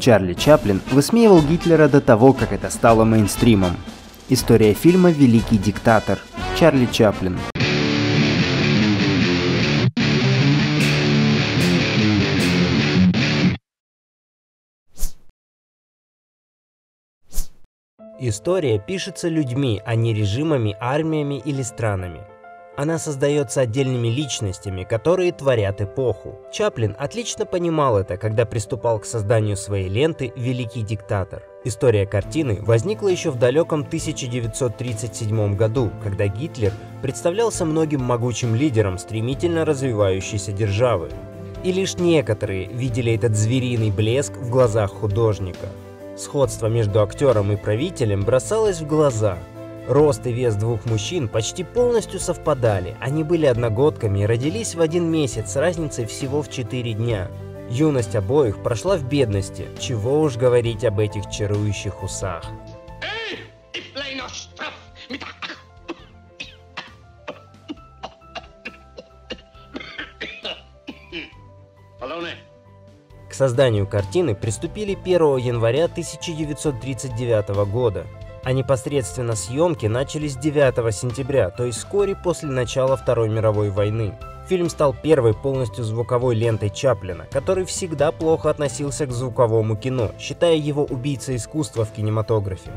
Чарли Чаплин высмеивал Гитлера до того, как это стало мейнстримом. История фильма «Великий диктатор» Чарли Чаплин. История пишется людьми, а не режимами, армиями или странами. Она создается отдельными личностями, которые творят эпоху. Чаплин отлично понимал это, когда приступал к созданию своей ленты «Великий диктатор». История картины возникла еще в далеком 1937 году, когда Гитлер представлялся многим могучим лидером стремительно развивающейся державы. И лишь некоторые видели этот звериный блеск в глазах художника. Сходство между актером и правителем бросалось в глаза. Рост и вес двух мужчин почти полностью совпадали. Они были одногодками и родились в один месяц с разницей всего в 4 дня. Юность обоих прошла в бедности, чего уж говорить об этих чарующих усах. К созданию картины приступили 1 января 1939 года, а непосредственно съемки начались 9 сентября, то есть вскоре после начала Второй мировой войны. Фильм стал первой полностью звуковой лентой Чаплина, который всегда плохо относился к звуковому кино, считая его убийцей искусства в кинематографе.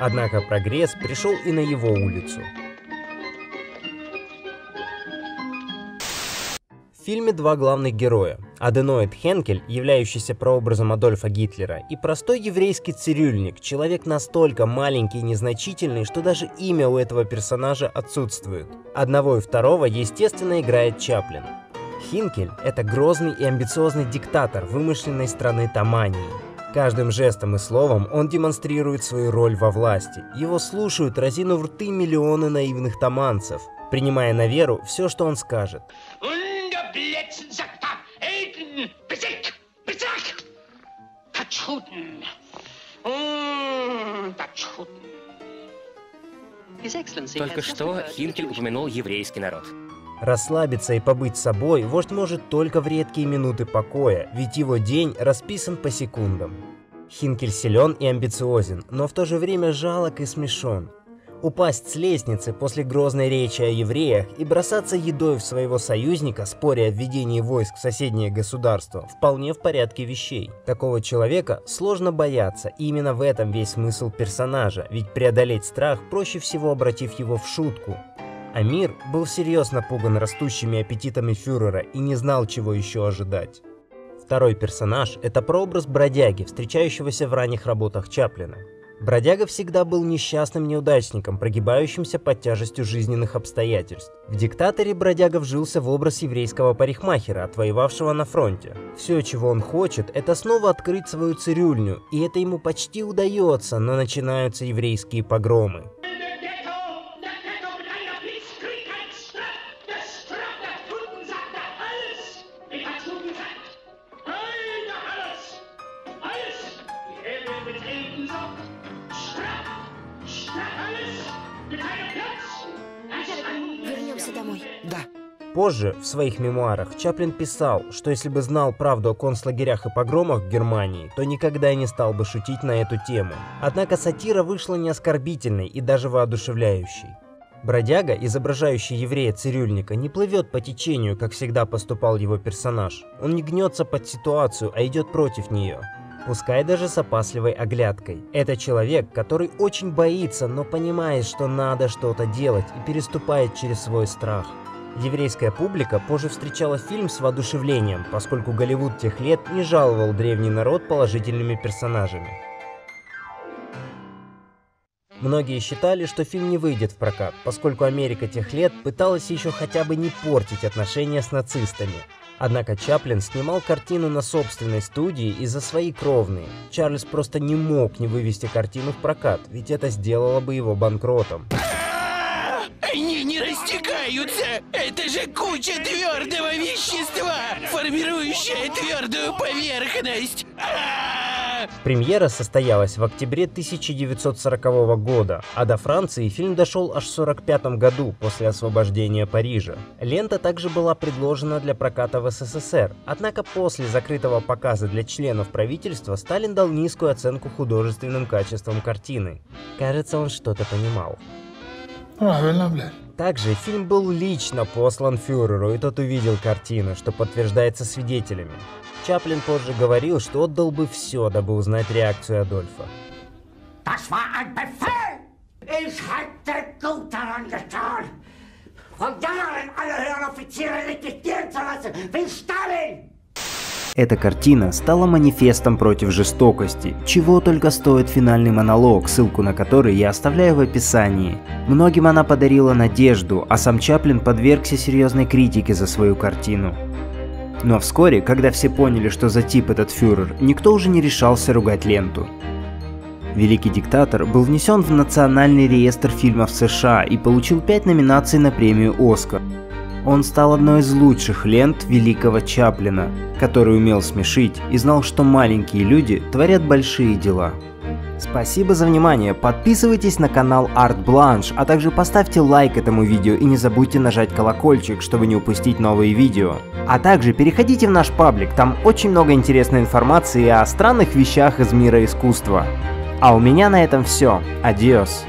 Однако прогресс пришел и на его улицу. В фильме два главных героя. Аденоид Хенкель, являющийся прообразом Адольфа Гитлера, и простой еврейский цирюльник, человек настолько маленький и незначительный, что даже имя у этого персонажа отсутствует. Одного и второго, естественно, играет Чаплин. Хинкель – это грозный и амбициозный диктатор вымышленной страны Тамании. Каждым жестом и словом он демонстрирует свою роль во власти. Его слушают, разинув рты миллионы наивных таманцев, принимая на веру все, что он скажет. Только что Хинкель упомянул еврейский народ. Расслабиться и побыть собой вождь может только в редкие минуты покоя, ведь его день расписан по секундам. Хинкель силен и амбициозен, но в то же время жалок и смешон упасть с лестницы после грозной речи о евреях и бросаться едой в своего союзника, споря о введении войск в соседнее государство, вполне в порядке вещей. Такого человека сложно бояться, и именно в этом весь смысл персонажа, ведь преодолеть страх проще всего обратив его в шутку. Амир был всерьез напуган растущими аппетитами фюрера и не знал, чего еще ожидать. Второй персонаж – это прообраз бродяги, встречающегося в ранних работах Чаплина. Бродяга всегда был несчастным неудачником, прогибающимся под тяжестью жизненных обстоятельств. В «Диктаторе» Бродяга вжился в образ еврейского парикмахера, отвоевавшего на фронте. Все, чего он хочет, это снова открыть свою цирюльню, и это ему почти удается, но начинаются еврейские погромы. Позже, в своих мемуарах, Чаплин писал, что если бы знал правду о концлагерях и погромах в Германии, то никогда не стал бы шутить на эту тему. Однако сатира вышла не оскорбительной и даже воодушевляющей. Бродяга, изображающий еврея-цирюльника, не плывет по течению, как всегда поступал его персонаж. Он не гнется под ситуацию, а идет против нее. Пускай даже с опасливой оглядкой. Это человек, который очень боится, но понимает, что надо что-то делать и переступает через свой страх. Еврейская публика позже встречала фильм с воодушевлением, поскольку Голливуд тех лет не жаловал древний народ положительными персонажами. Многие считали, что фильм не выйдет в прокат, поскольку Америка тех лет пыталась еще хотя бы не портить отношения с нацистами. Однако Чаплин снимал картину на собственной студии и за свои кровные. Чарльз просто не мог не вывести картину в прокат, ведь это сделало бы его банкротом. Они не растекаются! Это же куча твердого вещества, формирующая твердую поверхность! А -а -а! Премьера состоялась в октябре 1940 года, а до Франции фильм дошел аж в 1945 году после освобождения Парижа. Лента также была предложена для проката в СССР, однако после закрытого показа для членов правительства Сталин дал низкую оценку художественным качествам картины. Кажется, он что-то понимал. Правильно, блядь. Также фильм был лично послан фюреру, и тот увидел картину, что подтверждается свидетелями. Чаплин позже говорил, что отдал бы все, дабы узнать реакцию Адольфа. Das war ein Befehl! Ich hätte gut daran getan, von Jahren alle höheren Offiziere liquidieren zu lassen, wie Stalin! Эта картина стала манифестом против жестокости, чего только стоит финальный монолог, ссылку на который я оставляю в описании. Многим она подарила надежду, а сам Чаплин подвергся серьезной критике за свою картину. Но вскоре, когда все поняли, что за тип этот фюрер, никто уже не решался ругать ленту. Великий диктатор был внесен в Национальный реестр фильмов США и получил 5 номинаций на премию «Оскар». Он стал одной из лучших лент великого Чаплина, который умел смешить и знал, что маленькие люди творят большие дела. Спасибо за внимание, подписывайтесь на канал Art Blanche, а также поставьте лайк этому видео и не забудьте нажать колокольчик, чтобы не упустить новые видео. А также переходите в наш паблик, там очень много интересной информации о странных вещах из мира искусства. А у меня на этом все. Адиос.